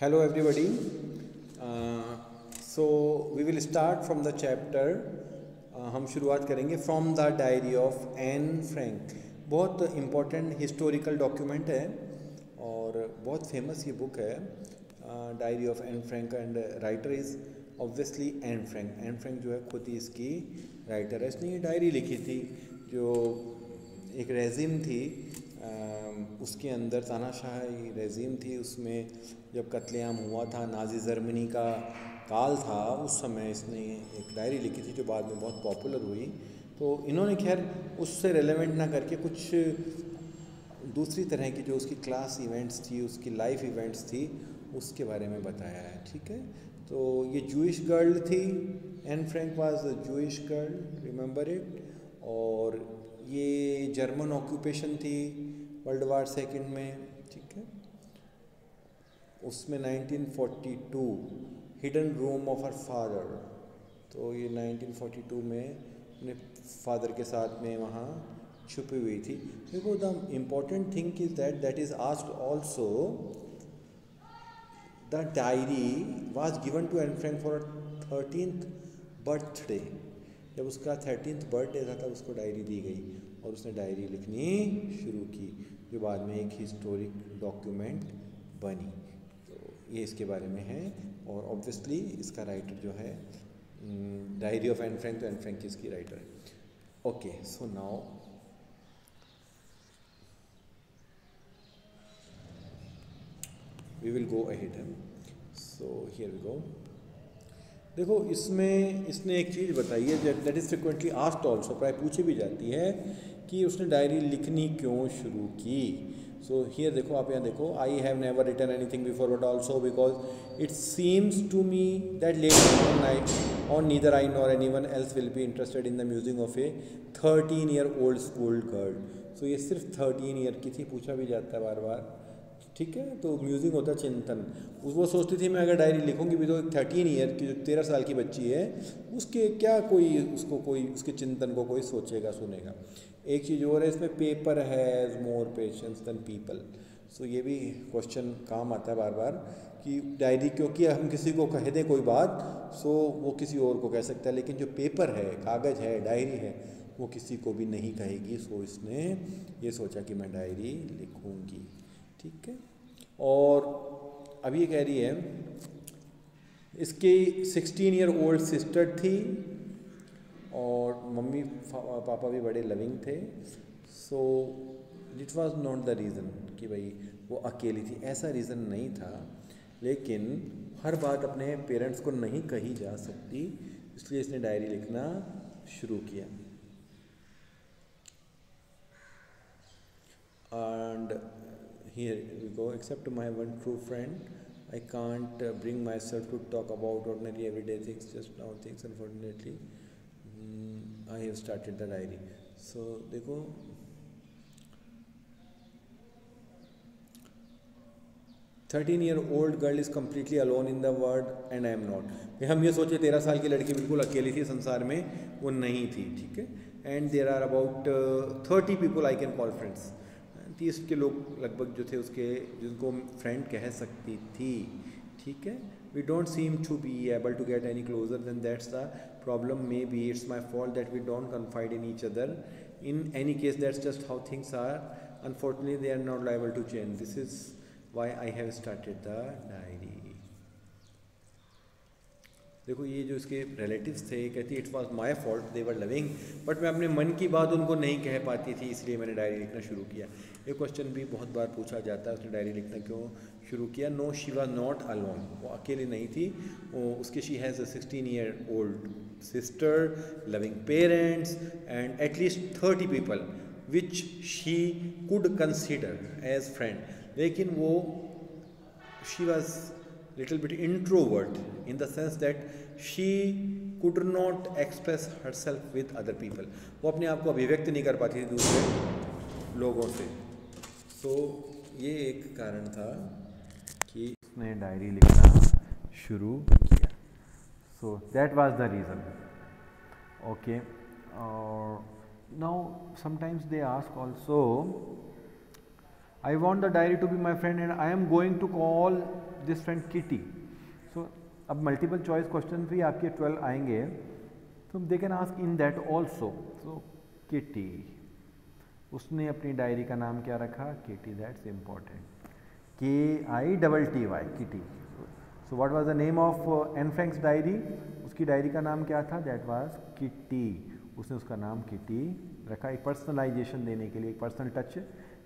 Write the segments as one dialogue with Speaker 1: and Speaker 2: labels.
Speaker 1: Hello everybody. Uh, so we will start from the chapter. Uh, हम शुरुआत करेंगे from the diary of Anne Frank बहुत important historical document है और बहुत फ़ेमस ये बुक है diary of Anne Frank and writer is obviously Anne Frank Anne Frank जो है खुद ही इसकी राइटर है इसने ये डायरी लिखी थी जो एक रेजिम थी उसके अंदर तानाशाही रेजीम थी, उसमें जब कत्लेआम हुआ था, नाजी जर्मनी का काल था, उस समय इसने एक डायरी लिखी थी जो बाद में बहुत पॉपुलर हुई। तो इन्होंने खैर उससे रेलेवेंट ना करके कुछ दूसरी तरह की जो उसकी क्लास इवेंट्स थी, उसकी लाइफ इवेंट्स थी, उसके बारे में बताया है, ठीक है? तो ये जूश गर्ल थी Anne Frank was a Jewish girl remember it और ये जर्मन ऑक्यूपेशन थी वर्ल्ड वार सेकेंड में, ठीक है? उसमें 1942 hidden room of her father तो ये 1942 में अपने फादर के साथ में वहाँ छुपी हुई थी। देखो the important thing is that that is asked also the diary was given to Anne Frank for thirteenth birthday जब उसका थर्टींथ बर्थडे था, तब उसको डायरी दी गई और उसने डायरी लिखनी शुरू की। जो बाद में एक हिस्टोरिक डॉक्यूमेंट बनी। तो ये इसके बारे में है और ऑब्वियसली इसका राइटर जो है डायरी ऑफ़ एन फ्रैंक तो एन फ्रैंक इसकी राइटर है। Okay so now we will go ahead so here we go देखो इसमें इसने एक चीज़ बताई है that is frequently asked also प्राय पूछी भी जाती है कि उसने डायरी लिखनी क्यों शुरू की? सो so, हियर देखो आप यहाँ देखो I have never written anything before but also because it seems to me that on I on neither I nor anyone else will be interested in the music of a thirteen year old school girl so ये सिर्फ़ thirteen year की थी पूछा भी जाता है बार बार। ठीक है? तो म्यूज़िक होता है चिंतन वो सोचती थी, मैं अगर डायरी लिखूँगी भी तो एक थर्टीन ईयर की जो तेरह साल की बच्ची है, उसके क्या कोई, उसको कोई, उसके चिंतन को कोई सोचेगा, सुनेगा? एक चीज़ और है, इसमें paper has more patience than people so ये भी क्वेश्चन काम आता है बार बार कि डायरी क्योंकि हम किसी को कह दें कोई बात सो वो किसी और को कह सकता है, लेकिन जो पेपर है, कागज़ है डायरी है, वो किसी को भी नहीं कहेगी। सो इसने ये सोचा कि मैं डायरी लिखूँगी। ठीक है? और अब ये कह रही है, इसकी सिक्सटीन ईयर ओल्ड सिस्टर थी और मम्मी पापा भी बड़े लविंग थे। So it was not the reason कि भाई वो अकेली थी, ऐसा रीज़न नहीं था। लेकिन हर बात अपने पेरेंट्स को नहीं कही जा सकती, इसलिए इसने डायरी लिखना शुरू किया। And here we go except my one true friend I can't uh, bring myself to talk about ordinary everyday things just now things unfortunately mm, I have started the diary so देखो thirteen year old girl is completely alone in the world and I am not हम ये सोचे तेरह साल की लड़की बिल्कुल अकेली थी संसार में वो नहीं थी ठीक है and there are about thirty people I can call friends तीस के लोग लगभग जो थे उसके, जिनको फ्रेंड कह सकती थी। ठीक है? We don't seem to be able to get any closer than that's the problem maybe it's my fault that we don't confide in each other in any case that's just how things are unfortunately they are not liable to change this is why I have started the diary देखो, ये जो इसके relatives थे, कहती it was my fault they were loving but मैं अपने मन की बात उनको नहीं कह पाती थी, इसलिए मैंने डायरी लिखना शुरू किया. ये क्वेश्चन भी बहुत बार पूछा जाता है, उसने डायरी लिखना क्यों शुरू किया? No she was not alone वो अकेले नहीं थी, वो उसके she has a sixteen year old sister loving parents and at least thirty people which she could consider as friend लेकिन वो she was little bit introvert in the sense that she could not express herself with other people. वो अपने आप को अभिव्यक्त नहीं कर पाती थी दूसरे लोगों से। सो so, ये एक कारण था कि उसने डायरी लिखना शुरू किया। So that was the reason okay और now sometimes they ask also I want the diary to be my friend and I am going to call this friend Kitty so अब मल्टीपल चॉइस क्वेश्चन भी आपके twelve आएँगे। तो they can ask in that also so Kitty उसने अपनी diary का नाम क्या रखा? किटी दैट्स इंपॉर्टेंट के I double T Y Kitty so what was the name of Anne diary उसकी डायरी का नाम क्या था? दैट वाज किटी उसने उसका नाम किटी रखा एक पर्सनलाइजेशन देने के लिए, एक पर्सनल टच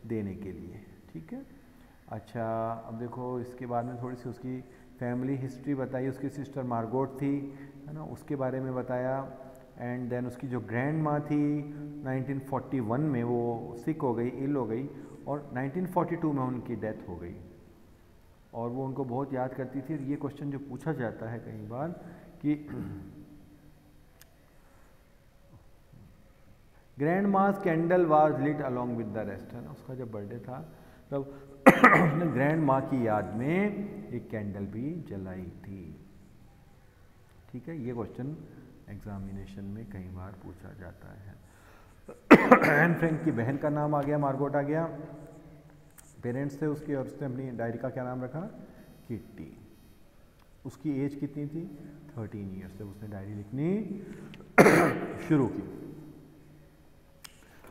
Speaker 1: देने के लिए, ठीक है? अच्छा अब देखो, इसके बाद में थोड़ी सी उसकी फैमिली हिस्ट्री बताई। उसकी सिस्टर मार्गोट थी, है ना? उसके बारे में बताया। एंड देन उसकी जो ग्रैंड माँ थी 1941 में वो सिक हो गई इल हो गई और 1942 में उनकी डेथ हो गई। और वो उनको बहुत याद करती थी। ये क्वेश्चन जो पूछा जाता है कई बार कि grandma's candle was lit along with the rest है ना? उसका जब बर्थडे था, तब उसने ग्रैंड माँ की याद में एक कैंडल भी जलाई थी। ठीक है? ये क्वेश्चन एग्जामिनेशन में कई बार पूछा जाता है। एन फ्रेंक की बहन का नाम आ गया मार्गोट आ गया। पेरेंट्स थे उसके और उसने अपनी डायरी का क्या नाम रखा? किट्टी उसकी एज कितनी थी? थर्टीन ईयर्स जब उसने डायरी लिखनी शुरू की।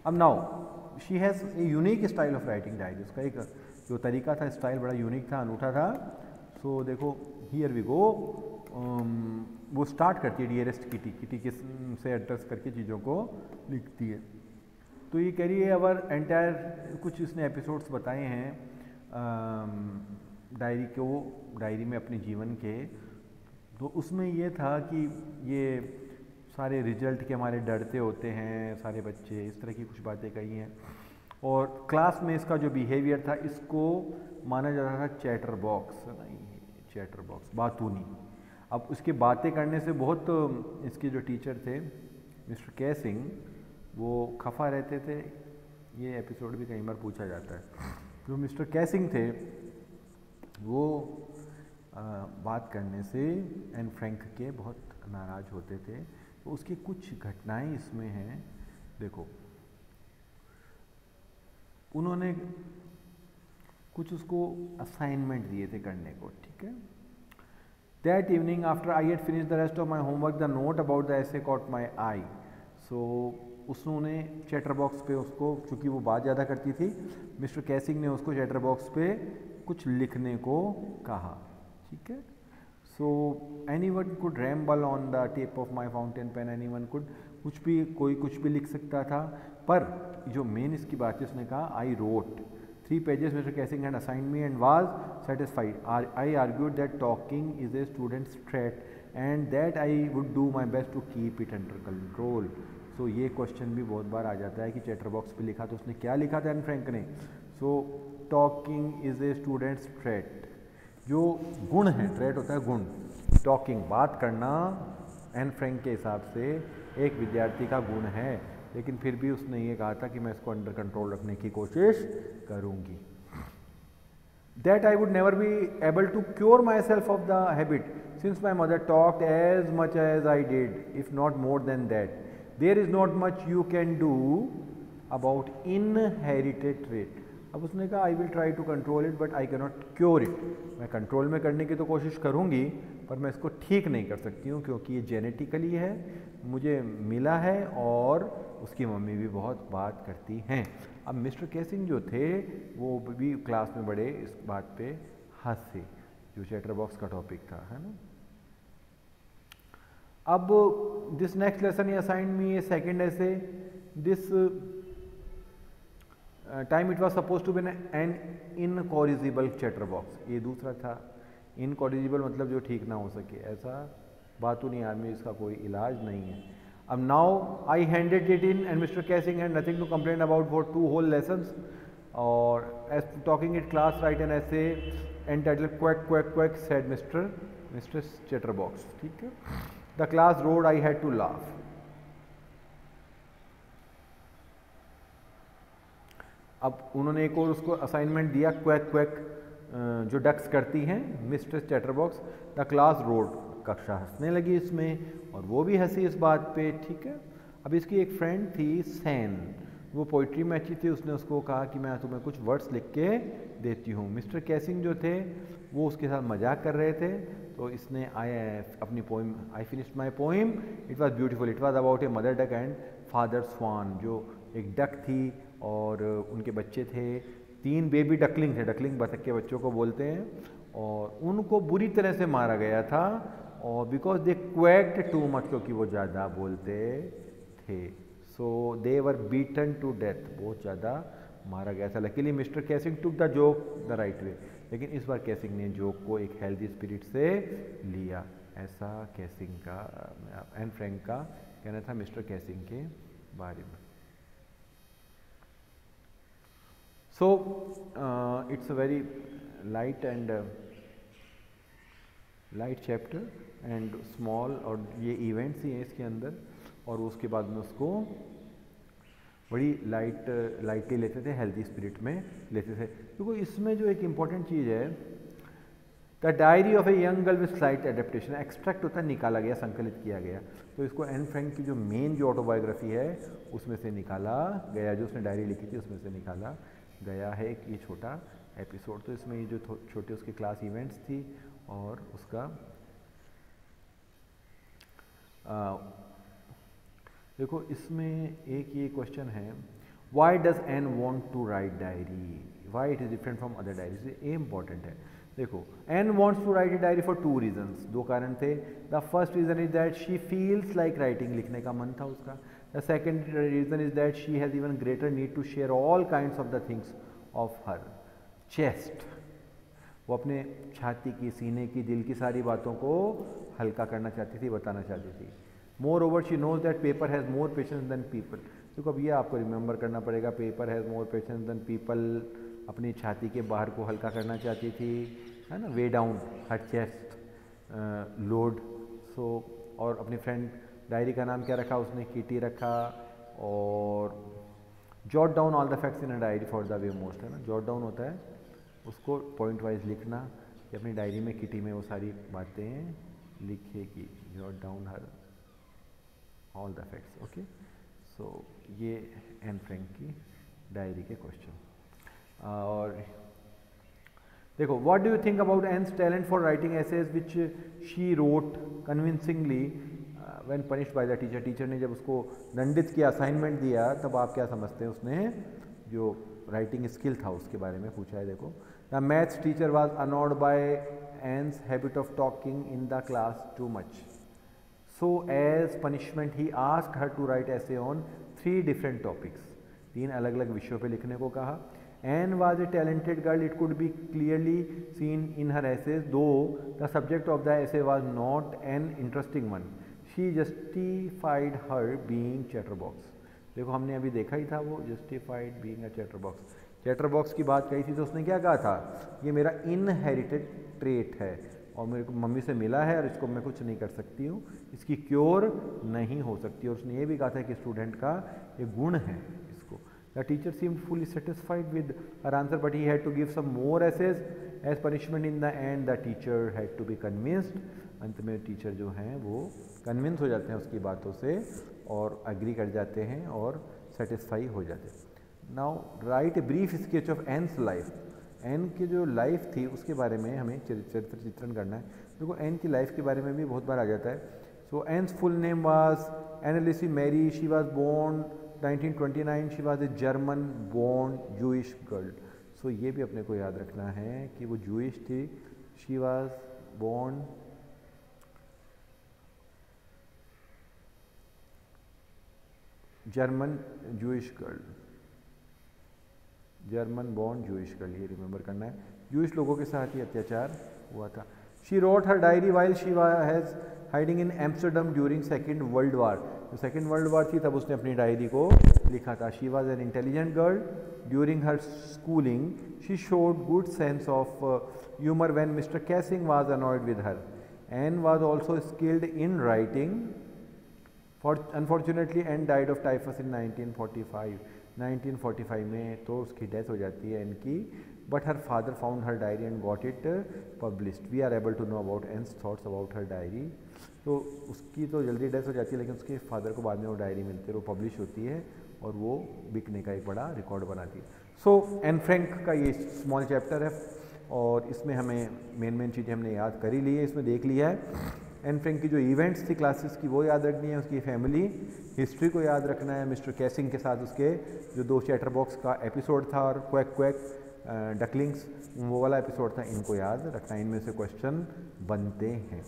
Speaker 1: अब now she has a unique style of writing diary उसका एक जो तरीका था स्टाइल बड़ा यूनिक था अनूठा था। सो so, देखो हियर वी गो वो स्टार्ट करती है डियरेस्ट किटी किटी किस से एड्रेस करके चीज़ों को लिखती है। तो ये कह रही है अवर एंटायर कुछ इसने एपिसोड्स बताए हैं डायरी को डायरी में अपने जीवन के। तो उसमें ये था कि ये सारे रिज़ल्ट के हमारे डरते होते हैं सारे बच्चे इस तरह की कुछ बातें कही हैं। और क्लास में इसका जो बिहेवियर था इसको माना जाता था चैटर बॉक्स नहीं चैटर बॉक्स बातूनी। अब उसकी बातें करने से बहुत इसके जो टीचर थे मिस्टर के सिंह वो खफा रहते थे। ये एपिसोड भी कई बार पूछा जाता है। जो मिस्टर के सिंह थे वो आ, बात करने से एन फ्रैंक के बहुत नाराज़ होते थे। तो उसकी कुछ घटनाएँ इसमें हैं। देखो उन्होंने कुछ उसको असाइनमेंट दिए थे करने को ठीक है? That evening after I had finished the rest of my homework, the note about the essay caught my eye so उसने चैटर बॉक्स पे उसको चूँकि वो बात ज़्यादा करती थी मिस्टर कैसिंग ने उसको चैटर बॉक्स पे कुछ लिखने को कहा ठीक है? So anyone could ramble on the tape of my fountain pen anyone could कुछ भी, कोई कुछ भी लिख सकता था, पर जो मेन इसकी बात है उसने कहा I wrote three pages Mister Keesing and assign me and was satisfied are I argued that talking is a student's trait and that I would do my best to keep it under control so ये question भी बहुत बार आ जाता है कि chatter box पर लिखा तो उसने क्या लिखा था एन फ्रेंक ने? So talking is a student's trait जो गुण है, ट्रेट होता है गुण। टॉकिंग बात करना एन फ्रैंक के हिसाब से एक विद्यार्थी का गुण है, लेकिन फिर भी उसने ये कहा था कि मैं इसको अंडर कंट्रोल रखने की कोशिश करूँगी। That I would never be able to cure myself of the habit since my mother talk as much as I did if not more than that there is not much you can do about inherited trait अब उसने कहा I will try to control it but I cannot cure it मैं control में करने की तो कोशिश करूँगी, पर मैं इसको ठीक नहीं कर सकती हूँ, क्योंकि ये जेनेटिकली है, मुझे मिला है और उसकी मम्मी भी बहुत बात करती हैं। अब मिस्टर केसिंग जो थे, वो भी क्लास में बड़े इस बात पे हंसे, जो चैटर बॉक्स का टॉपिक था, है ना? अब दिस नेक्स्ट लेसन ये assign me a second essay this time it was suppose to be an incorrigible chatterbox ये दूसरा था। इनकॉरिजिबल मतलब जो ठीक ना हो सके। ऐसा बातू नहीं आदमी इसका कोई इलाज नहीं है। अब now I handed it in and Mister Keesing had nothing to complain about for two whole lessons और as talking it class write an essay and title quack quack quack said Mister Mister chatterbox ठीक है? The class roared I had to laugh अब उन्होंने एक और उसको assignment दिया quack quack जो डक्स करती हैं Mister chatterbox the class roared कक्षा हंसने लगी इसमें और वो भी हँसी इस बात पे, ठीक है? अब इसकी एक फ्रेंड थी सैन वो पोइट्री में अच्छी थी, उसने उसको कहा कि मैं तुम्हें कुछ वर्ड्स लिख के देती हूँ। मिस्टर कैसिंग जो थे, वो उसके साथ मज़ाक कर रहे थे तो इसने आई अपनी poem I finish my poem it was beautiful it was about a mother duck and father swan जो एक डक थी और उनके बच्चे थे, तीन बेबी डकलिंग थे डकलिंग बतख के बच्चों को बोलते हैं, और उनको बुरी तरह से मारा गया था, और because they quacked too much क्योंकि वो ज़्यादा बोलते थे। So they were beaten to death बहुत ज़्यादा मारा गया था। Luckily Mister Keesing took the joke the right way लेकिन इस बार कैसिंग ने जोक को एक हेल्दी स्पिरिट से लिया। ऐसा कैसिंग का एन फ्रैंक का कहना था मिस्टर कैसिंग के बारे में। So it's a very light and light chapter and small और ये इवेंट्स ही हैं इसके अंदर और उसके बाद में उसको बड़ी लाइट लाइटली लेते थे हेल्थी स्पिरिट में लेते थे। क्योंकि इसमें जो एक इंपॉर्टेंट चीज़ है the diary of a young girl with slight adaptation extract होता है निकाला गया, संकलित किया गया। तो इसको एन फ्रैंक की जो मेन जो ऑटोबायोग्राफी है, उसमें से निकाला गया, जो उसने डायरी लिखी थी, उसमें से निकाला। गया है एक ये छोटा एपिसोड। तो इसमें ये जो छोटे उसके क्लास इवेंट्स थी और उसका आ, देखो इसमें एक ये क्वेश्चन है why does Anne want to write diary why it is different from other diaries ये इंपॉर्टेंट है। देखो Anne wants to write a diary for two reasons दो कारण थे। The first reason is that she feels like writing लिखने का मन था उसका। The second reason is that she has even greater need to share all kind of the things of her chest वो अपने छाती की, सीने की, दिल की सारी बातों को हल्का करना चाहती थी, बताना चाहती थी। Moreover she knows that paper has more patience than people देखो, अब ये आपको रिमेंबर करना पड़ेगा paper has more patience than people अपनी छाती के बाहर को हल्का करना चाहती थी, है ना? Weigh down her chest load so और अपने फ्रेंड डायरी का नाम क्या रखा, उसने कीटी रखा और jot down all the facts in a diary for the way most है ना? जॉट डाउन होता है, उसको पॉइंट वाइज लिखना कि अपनी डायरी में किटी में वो सारी बातें लिखेगी jot down her all the facts okay so ये एन फ्रैंक की डायरी के क्वेश्चन और देखो what do you think about Anne's talent for writing essays which she wrote convincingly when punished by the teacher teacher ने जब उसको दंडित किया असाइनमेंट दिया, तब आप क्या समझते हैं? उसने जो राइटिंग स्किल था, उसके बारे में पूछा है, देखो। The maths teacher was annoyed by Anne's habit of talking in the class too much so as punishment he ask her to write essay on three different topics तीन अलग अलग विषयों पे लिखने को कहा। Anne was a talented girl it could be clearly seen in her essays though the subject of the essay was not an interesting one she justified her being chatterbox देखो, हमने अभी देखा ही था वो justified being a chatterbox chatterbox की बात कही थी तो उसने क्या कहा था? ये मेरा इनहेरिटेड ट्रेट है और मेरे को मम्मी से मिला है और इसको मैं कुछ नहीं कर सकती हूँ, इसकी क्योर नहीं हो सकती। और उसने ये भी कहा था कि स्टूडेंट का ये गुण है इसको। The teacher seem fully satisfied with her answer but he had to give some more essays as punishment in the end the teacher had to be convinced अंत में टीचर जो हैं वो कन्विंस हो जाते हैं उसकी बातों से और अग्री कर जाते हैं और सेटिस्फाई हो जाते हैं। Now write brief sketch of Anne's life Anne की जो लाइफ थी उसके बारे में हमें चरित्र, चित्रण करना है। देखो एन की लाइफ के बारे में भी बहुत बार आ जाता है। So Anne's full name was Annelies Marie she was born 1929 she was a German born Jewish girl so ये भी अपने को याद रखना है कि वो जूइश थी। She was born German Jewish girl German born Jewish girl ये रिमेंबर करना है। जूइश लोगों के साथ ही अत्याचार हुआ था। She wrote her diary while she has hiding in Amsterdam during second world war जो सेकेंड वर्ल्ड वार थी, तब उसने अपनी डायरी को लिखा था। She was an intelligent girl during her schooling she showed good sense of humour when Mister Keesing was annoyed with her Anne was also skilled in writing for unfortunately and died of typhus in 1945 1945 में तो उसकी death हो जाती है इनकी but her father found her diary and got it published we are able to know about and thoughts about her diary तो उसकी तो जल्दी डेथ हो जाती है, लेकिन उसके फादर को बाद में वो डायरी मिलती है, वो पब्लिश होती है, और वो बिकने का एक बड़ा रिकॉर्ड बनाती है. सो एन फ्रैंक का ये स्मॉल चैप्टर है, और इसमें हमें मेन मेन चीज़ें हमने याद कर ही ली है, इसमें देख लिया है. एन फ्रैंक की जो इवेंट्स थी क्लासेस की, वो याद रखनी है उसकी फैमिली हिस्ट्री को याद रखना है मिस्टर कैसिंग के साथ उसके जो दो चैटर बॉक्स का एपिसोड था और क्वैक क्वैक डकलिंग्स वो वाला एपिसोड था, इनको याद रखना इनमें से क्वेश्चन बनते हैं।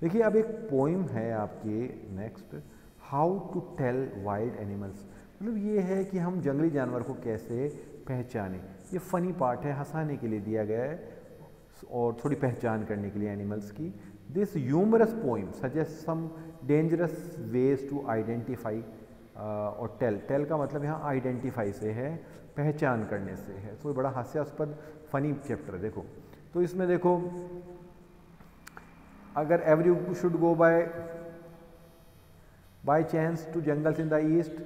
Speaker 1: देखिए, अब एक पोइम है आपकी next how to tell wild animals मतलब ये है कि हम जंगली जानवर को कैसे पहचानें। ये फ़नी पार्ट है, हंसाने के लिए दिया गया है, और थोड़ी पहचान करने के लिए एनिमल्स की। This humorous poem suggest some dangerous ways to identify और टेल टेल का मतलब यहाँ आइडेंटिफाई से है, पहचान करने से है। तो बड़ा हास्यास्पद फनी चैप्टर देखो। तो इसमें देखो, अगर every should go by by chance to jungles in the east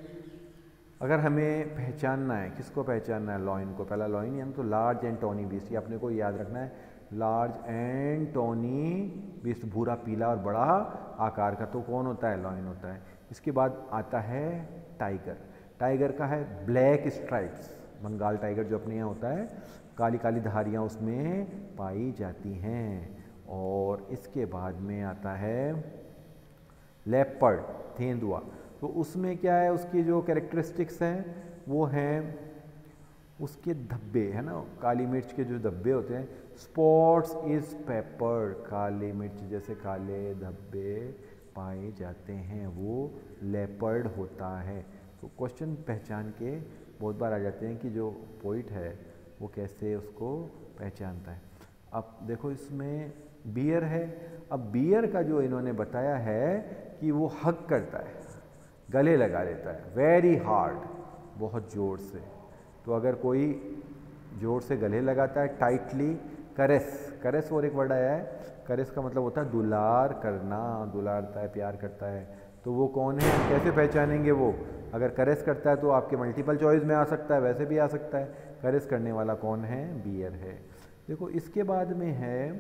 Speaker 1: अगर हमें पहचानना है, किसको पहचानना है? लॉइन को। पहला लॉइन यानी तो लार्ज एंड टोनी बीस्ट ये अपने को याद रखना है। लार्ज एंड टोनी बीस्ट भूरा, पीला और बड़ा आकार का तो कौन होता है? लॉइन होता है। इसके बाद आता है टाइगर। टाइगर का है ब्लैक स्ट्राइप्स। बंगाल टाइगर जो अपने यहाँ होता है, काली काली धारियाँ उसमें पाई जाती हैं। और इसके बाद में आता है लेपर्ड, थेंदुआ। तो उसमें क्या है? उसकी जो कैरेक्टरिस्टिक्स हैं, वो हैं उसके धब्बे, है ना? काली मिर्च के जो धब्बे होते हैं स्पॉट्स इज़ पेपर काले मिर्च जैसे काले धब्बे पाए जाते हैं, वो लेपर्ड होता है। तो क्वेश्चन पहचान के बहुत बार आ जाते हैं कि जो पोइट है, वो कैसे उसको पहचानता है। अब देखो इसमें बियर है। अब बियर का जो इन्होंने बताया है कि वो हक करता है, गले लगा लेता है वेरी हार्ड बहुत ज़ोर से। तो अगर कोई ज़ोर से गले लगाता है टाइटली करेस करेस और एक वर्ड आया है। करेस का मतलब होता है दुलार करना दुलारता है प्यार करता है। तो वो कौन है? कैसे पहचानेंगे वो? अगर करेस करता है तो आपके मल्टीपल चॉइस में आ सकता है वैसे भी आ सकता है। करेस करने वाला कौन है? बियर है। देखो इसके बाद में है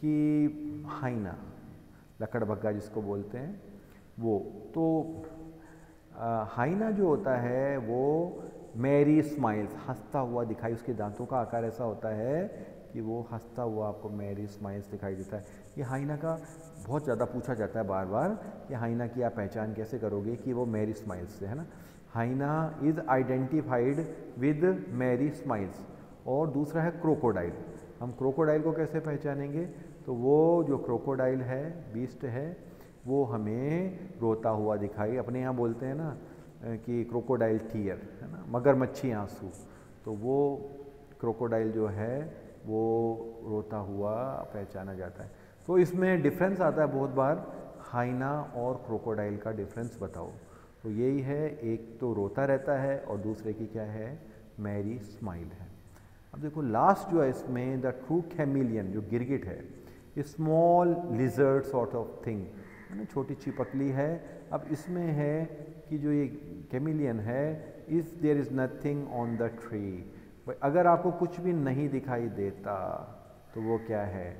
Speaker 1: कि हाइना लकड़ भग्गा जिसको बोलते हैं वो। तो आ, हाइना जो होता है वो मेरी स्माइल्स हंसता हुआ दिखाई उसके दांतों का आकार ऐसा होता है कि वो हंसता हुआ आपको मेरी स्माइल्स दिखाई देता है। ये हाइना का बहुत ज़्यादा पूछा जाता है बार बार कि हाइना की आप पहचान कैसे करोगे कि वो मेरी स्माइल्स से, है ना? Hyena is identified with merry smiles और दूसरा है क्रोकोडाइल हम क्रोकोडाइल को कैसे पहचानेंगे? तो वो जो क्रोकोडाइल है बीस्ट है, वो हमें रोता हुआ दिखाई, अपने यहाँ बोलते हैं ना कि क्रोकोडाइल टीयर है ना? मगरमच्छी आँसू। तो वो क्रोकोडाइल जो है वो रोता हुआ पहचाना जाता है। तो इसमें डिफरेंस आता है बहुत बार, हाइना और क्रोकोडाइल का डिफरेंस बताओ। तो यही है, एक तो रोता रहता है और दूसरे की क्या है? मैरी स्माइल है। अब देखो लास्ट जो है इसमें द ट्रू कैमिलियन जो गिरगिट है small lizard sort of thing है ना छोटी चिपकली है। अब इसमें है कि जो ये केमिलियन है is there is nothing on the tree अगर आपको कुछ भी नहीं दिखाई देता तो वो क्या है?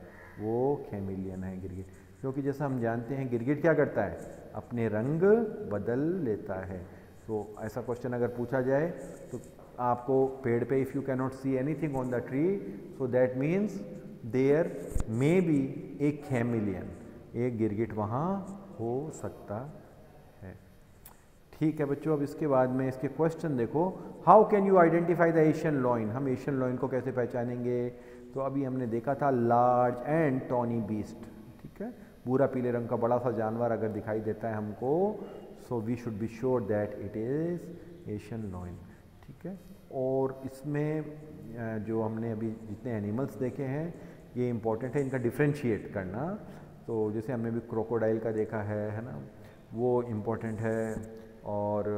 Speaker 1: वो केमिलियन है, गिरगिट। क्योंकि जैसा हम जानते हैं, गिरगिट क्या करता है? अपने रंग बदल लेता है। तो ऐसा क्वेश्चन अगर पूछा जाए तो आपको पेड़ पे if you cannot see anything on the tree so that means there may be a chameleon एक गिरगिट वहाँ हो सकता ठीक है बच्चों, अब इसके बाद में इसके क्वेश्चन देखो how can you identify the Asian lion हम एशियन लॉइन को कैसे पहचानेंगे? तो अभी हमने देखा था लार्ज एंड टॉनी बीस्ट ठीक है? पूरा पीले रंग का बड़ा सा जानवर अगर दिखाई देता है हमको so we should be sure that it is Asian lion ठीक है? और इसमें जो हमने अभी जितने एनिमल्स देखे हैं, ये इंपॉर्टेंट है, इनका डिफ्रेंशिएट करना। तो जैसे हमने भी क्रोकोडाइल का देखा है है ना? वो इम्पोर्टेंट है। और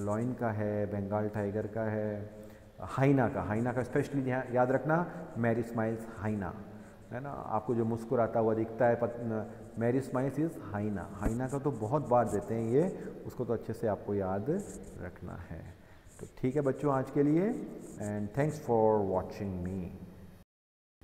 Speaker 1: लॉइन का है बंगाल टाइगर का है हाइना का हाइना का स्पेशली याद रखना मैरी स्माइल्स हाइना है ना? आपको जो मुस्कुराता हुआ दिखता है Mary smiles is hyena hyena का तो बहुत बार देते हैं ये, उसको तो अच्छे से आपको याद रखना है। तो ठीक है बच्चों आज के लिए and thanks for watching me